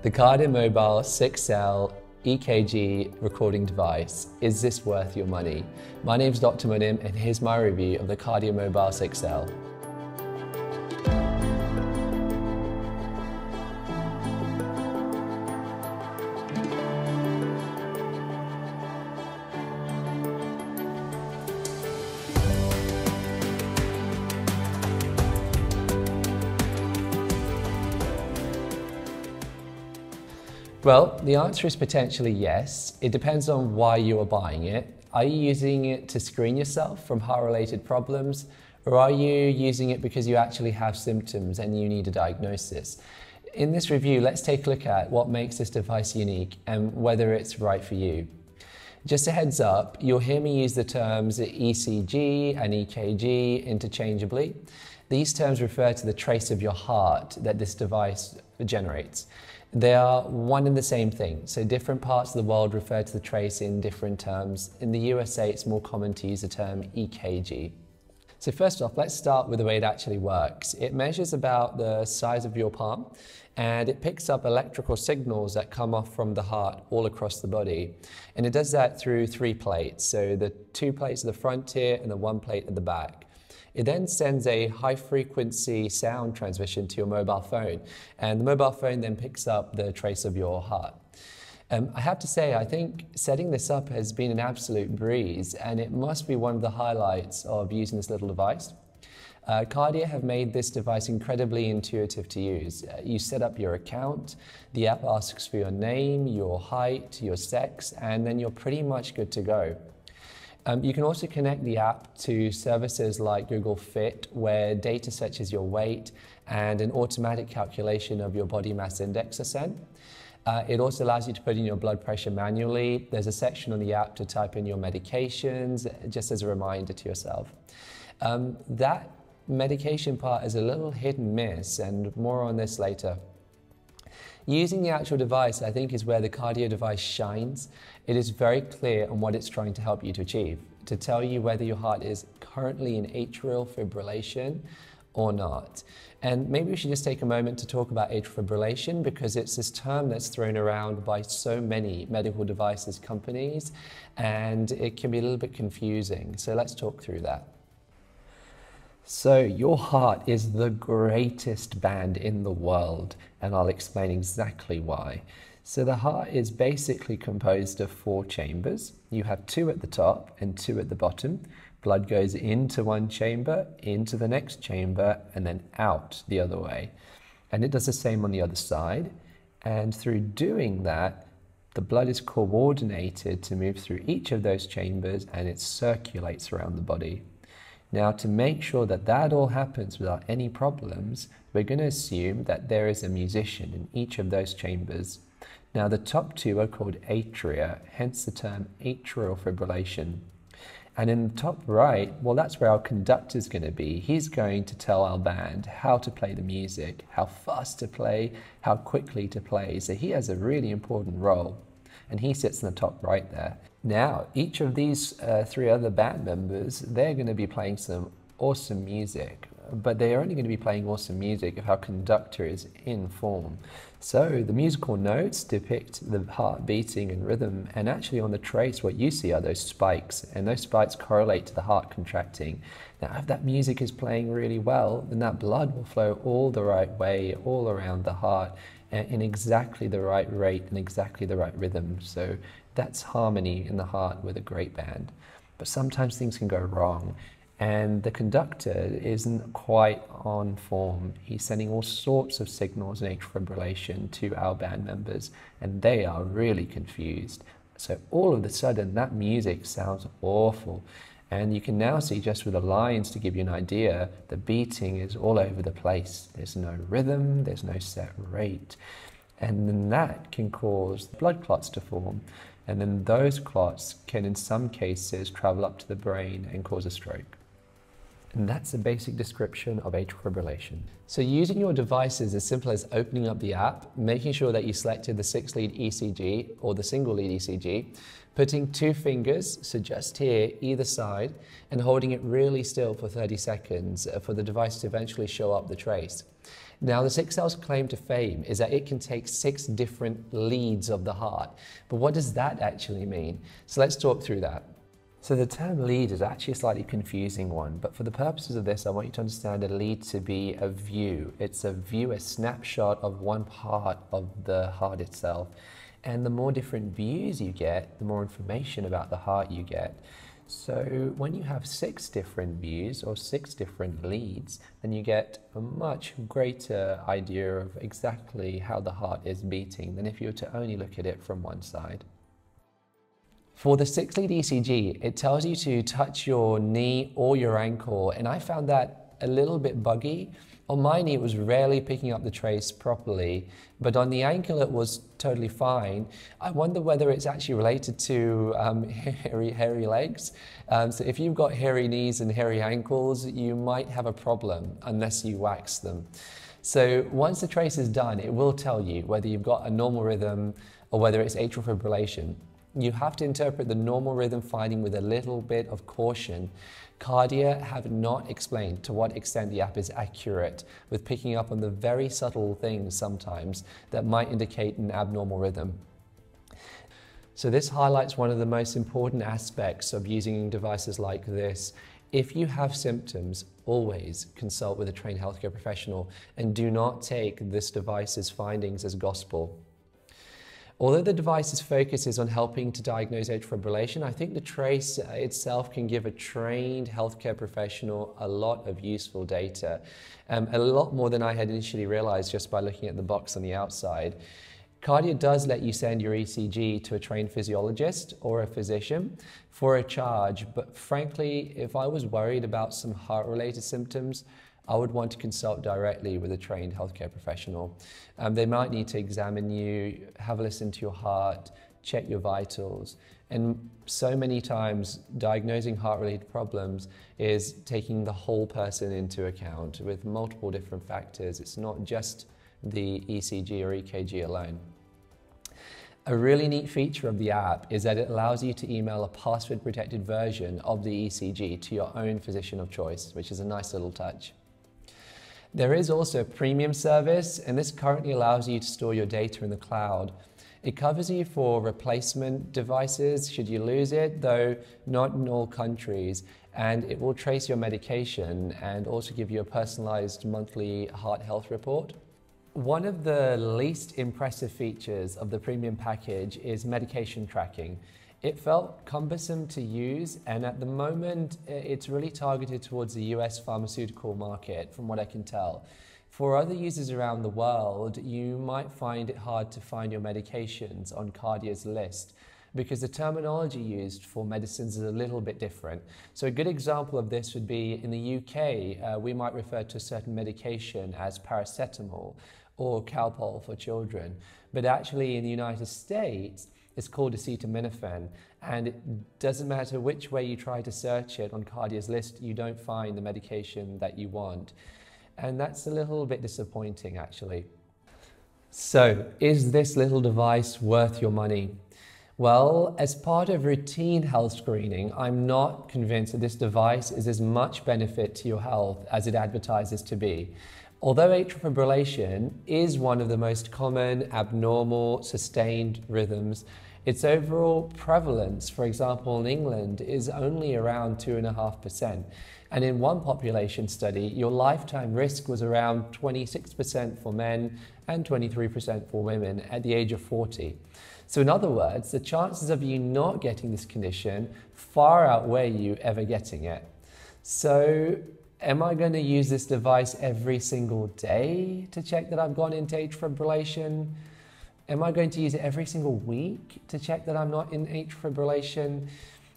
The Kardia Mobile 6L EKG recording device, is this worth your money? My name is Dr. Munim and here's my review of the Kardia Mobile 6L. Well, the answer is potentially yes. It depends on why you are buying it. Are you using it to screen yourself from heart related problems? Or are you using it because you actually have symptoms and you need a diagnosis? In this review, let's take a look at what makes this device unique and whether it's right for you. Just a heads up, you'll hear me use the terms ECG and EKG interchangeably. These terms refer to the trace of your heart that this device generates. They are one and the same thing. So different parts of the world refer to the trace in different terms. In the USA, it's more common to use the term EKG. So first off, let's start with the way it actually works. It measures about the size of your palm and it picks up electrical signals that come off from the heart all across the body. And it does that through three plates. So the two plates at the front here and the one plate at the back. It then sends a high frequency sound transmission to your mobile phone, and the mobile phone then picks up the trace of your heart. Um, I have to say, I think setting this up has been an absolute breeze, and it must be one of the highlights of using this little device. Uh, Kardia have made this device incredibly intuitive to use. Uh, you set up your account, the app asks for your name, your height, your sex, and then you're pretty much good to go. Um, you can also connect the app to services like Google Fit, where data such as your weight and an automatic calculation of your body mass index are sent. Uh, it also allows you to put in your blood pressure manually. There's a section on the app to type in your medications, just as a reminder to yourself. Um, that medication part is a little hit and miss, and more on this later. Using the actual device, I think, is where the Kardia device shines. It is very clear on what it's trying to help you to achieve, to tell you whether your heart is currently in atrial fibrillation or not. And maybe we should just take a moment to talk about atrial fibrillation because it's this term that's thrown around by so many medical devices companies and it can be a little bit confusing. So let's talk through that. So, your heart is the greatest band in the world, and I'll explain exactly why. So, the heart is basically composed of four chambers. You have two at the top and two at the bottom. Blood goes into one chamber, into the next chamber, and then out the other way. And it does the same on the other side. And through doing that, the blood is coordinated to move through each of those chambers and it circulates around the body. Now, to make sure that that all happens without any problems, we're going to assume that there is a musician in each of those chambers. Now, the top two are called atria, hence the term atrial fibrillation. And in the top right, well, that's where our conductor is going to be. He's going to tell our band how to play the music, how fast to play, how quickly to play. So he has a really important role and he sits in the top right there. Now, each of these uh, three other band members, they're going to be playing some awesome music, but they're only going to be playing awesome music if our conductor is in form. So the musical notes depict the heart beating and rhythm, and actually on the trace, what you see are those spikes, and those spikes correlate to the heart contracting. Now, if that music is playing really well, then that blood will flow all the right way, all around the heart, in exactly the right rate and exactly the right rhythm. So that's harmony in the heart with a great band. But sometimes things can go wrong, and the conductor isn't quite on form. He's sending all sorts of signals in atrial fibrillation to our band members, and they are really confused. So all of a sudden, that music sounds awful. And you can now see just with the lines to give you an idea, the beating is all over the place. There's no rhythm, there's no set rate. And then that can cause blood clots to form. And then those clots can, in some cases, travel up to the brain and cause a stroke. And that's a basic description of atrial fibrillation. So using your device is as simple as opening up the app, making sure that you selected the six lead ECG or the single lead ECG, putting two fingers, so just here, either side, and holding it really still for 30 seconds uh, for the device to eventually show up the trace. Now, the 6L's claim to fame is that it can take six different leads of the heart. But what does that actually mean? So let's talk through that. So the term lead is actually a slightly confusing one, but for the purposes of this, I want you to understand a lead to be a view. It's a view, a snapshot of one part of the heart itself. And the more different views you get, the more information about the heart you get. So when you have six different views or six different leads, then you get a much greater idea of exactly how the heart is beating than if you were to only look at it from one side. For the six lead ECG, it tells you to touch your knee or your ankle, and I found that a little bit buggy. On my knee, it was rarely picking up the trace properly, but on the ankle, it was totally fine. I wonder whether it's actually related to um, hairy, hairy legs. Um, so if you've got hairy knees and hairy ankles, you might have a problem unless you wax them. So once the trace is done, it will tell you whether you've got a normal rhythm or whether it's atrial fibrillation. You have to interpret the normal rhythm finding with a little bit of caution Kardia have not explained to what extent the app is accurate with picking up on the very subtle things sometimes that might indicate an abnormal rhythm. So this highlights one of the most important aspects of using devices like this. If you have symptoms, always consult with a trained healthcare professional and do not take this device's findings as gospel. Although the device's focus is on helping to diagnose atrial fibrillation, I think the trace itself can give a trained healthcare professional a lot of useful data, um, a lot more than I had initially realized just by looking at the box on the outside. Kardia does let you send your ECG to a trained physiologist or a physician for a charge, but frankly, if I was worried about some heart related symptoms, I would want to consult directly with a trained healthcare professional. Um, they might need to examine you, have a listen to your heart, check your vitals. And so many times, diagnosing heart related problems is taking the whole person into account with multiple different factors. It's not just the ECG or EKG alone. A really neat feature of the app is that it allows you to email a password protected version of the ECG to your own physician of choice, which is a nice little touch. There is also a premium service, and this currently allows you to store your data in the cloud. It covers you for replacement devices should you lose it, though not in all countries. And it will trace your medication and also give you a personalized monthly heart health report. One of the least impressive features of the premium package is medication tracking. It felt cumbersome to use, and at the moment, it's really targeted towards the US pharmaceutical market, from what I can tell. For other users around the world, you might find it hard to find your medications on Kardia's list because the terminology used for medicines is a little bit different. So a good example of this would be in the UK, uh, we might refer to a certain medication as paracetamol or Calpol for children. But actually in the United States, it's called acetaminophen, and it doesn't matter which way you try to search it on Kardia's list, you don't find the medication that you want. And that's a little bit disappointing, actually. So, is this little device worth your money? Well, as part of routine health screening, I'm not convinced that this device is as much benefit to your health as it advertises to be. Although atrial fibrillation is one of the most common abnormal sustained rhythms, its overall prevalence, for example, in England, is only around 2.5%. And in one population study, your lifetime risk was around 26% for men and 23% for women at the age of 40. So, in other words, the chances of you not getting this condition far outweigh you ever getting it. So, am I going to use this device every single day to check that I've gone into atrial fibrillation? Am I going to use it every single week to check that I'm not in atrial fibrillation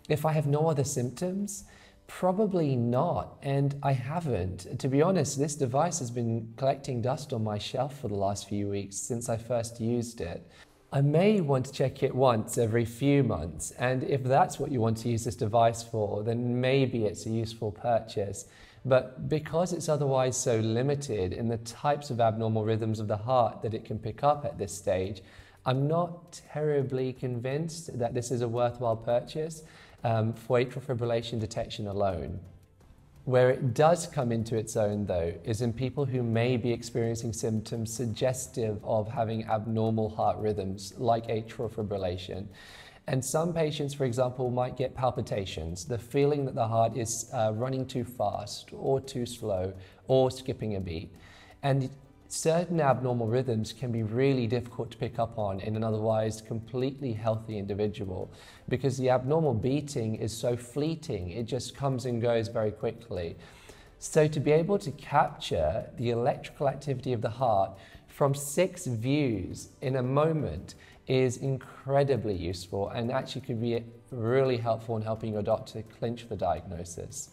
if I have no other symptoms? Probably not, and I haven't. To be honest, this device has been collecting dust on my shelf for the last few weeks since I first used it. I may want to check it once every few months, and if that's what you want to use this device for, then maybe it's a useful purchase. But because it's otherwise so limited in the types of abnormal rhythms of the heart that it can pick up at this stage, I'm not terribly convinced that this is a worthwhile purchase um, for atrial fibrillation detection alone. Where it does come into its own, though, is in people who may be experiencing symptoms suggestive of having abnormal heart rhythms, like atrial fibrillation. And some patients, for example, might get palpitations, the feeling that the heart is uh, running too fast or too slow or skipping a beat. And certain abnormal rhythms can be really difficult to pick up on in an otherwise completely healthy individual because the abnormal beating is so fleeting, it just comes and goes very quickly. So, to be able to capture the electrical activity of the heart from six views in a moment is incredibly useful and actually could be really helpful in helping your doctor clinch the diagnosis.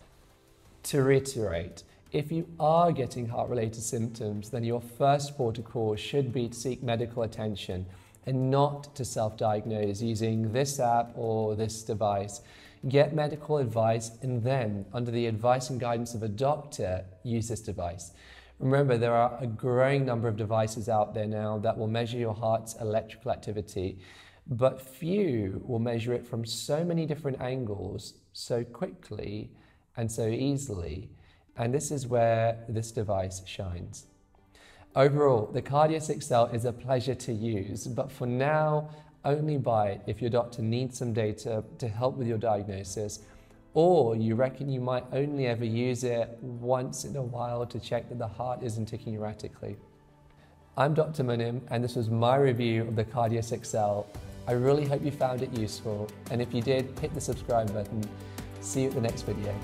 To reiterate, if you are getting heart related symptoms, then your first port of call should be to seek medical attention and not to self diagnose using this app or this device. Get medical advice and then, under the advice and guidance of a doctor, use this device. Remember, there are a growing number of devices out there now that will measure your heart's electrical activity, but few will measure it from so many different angles so quickly and so easily and this is where this device shines. Overall, the Kardia 6L is a pleasure to use, but for now, only buy it if your doctor needs some data to help with your diagnosis, or you reckon you might only ever use it once in a while to check that the heart isn't ticking erratically. I'm Dr. Munim, and this was my review of the Kardia 6L. I really hope you found it useful, and if you did, hit the subscribe button. See you at the next video.